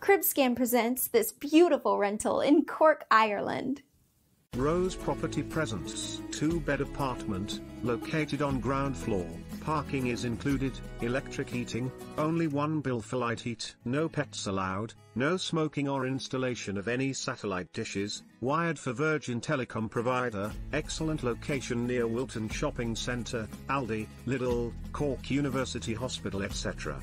Cribscan presents this beautiful rental in Cork, Ireland. Rose Property presents two-bed apartment, located on ground floor. Parking is included, electric heating, only one bill for light heat, no pets allowed, no smoking or installation of any satellite dishes, wired for Virgin Telecom provider, excellent location near Wilton Shopping Centre, Aldi, Lidl, Cork University Hospital etc.